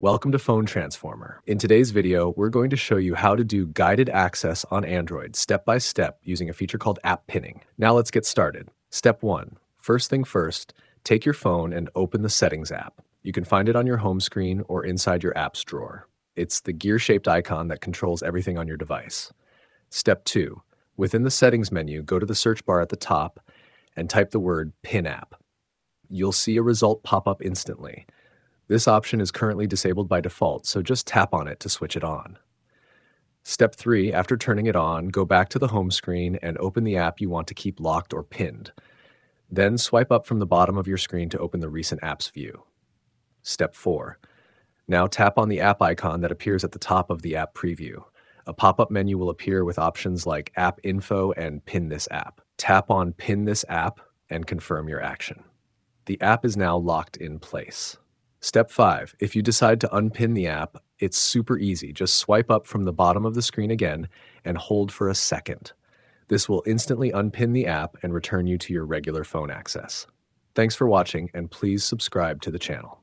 Welcome to Phone Transformer. In today's video, we're going to show you how to do guided access on Android step by step using a feature called app pinning. Now let's get started. Step one, first thing first, take your phone and open the Settings app. You can find it on your home screen or inside your apps drawer. It's the gear-shaped icon that controls everything on your device. Step 2. Within the Settings menu, go to the search bar at the top and type the word Pin app. You'll see a result pop up instantly. This option is currently disabled by default, so just tap on it to switch it on. Step 3. After turning it on, go back to the home screen and open the app you want to keep locked or pinned. Then swipe up from the bottom of your screen to open the Recent Apps view. Step 4. Now tap on the app icon that appears at the top of the app preview. A pop-up menu will appear with options like App Info and Pin This App. Tap on Pin This App and confirm your action. The app is now locked in place. Step 5. If you decide to unpin the app, it's super easy. Just swipe up from the bottom of the screen again and hold for a second. This will instantly unpin the app and return you to your regular phone access. Thanks for watching and please subscribe to the channel.